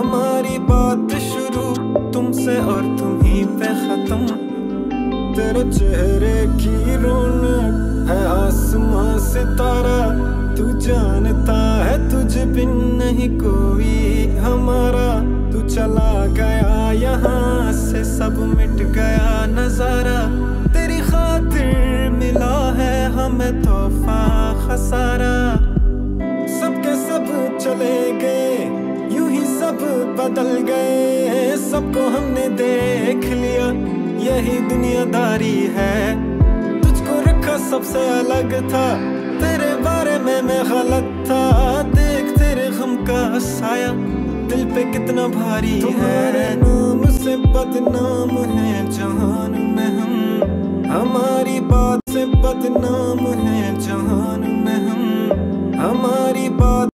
हमारी बात शुरू तुमसे और तुम ही पे खत्म। तेरे चेहरे की रोनक है आसमां सितारा तू जानता है तुझ बिन नहीं कोई हमारा। तू चला गया यहाँ से सब मिट गया नज़ारा। तेरी खातिर मिला है हमें तोहफा खसा बदल गए सबको हमने देख लिया। यही दुनियादारी है। तुझको रखा सबसे अलग था। तेरे बारे में मैं गलत था। देख तेरे गम का साया। दिल पे कितना भारी है। नाम से बदनाम है जहान में हम। हमारी बात से बदनाम है जहान में हम। हमारी बात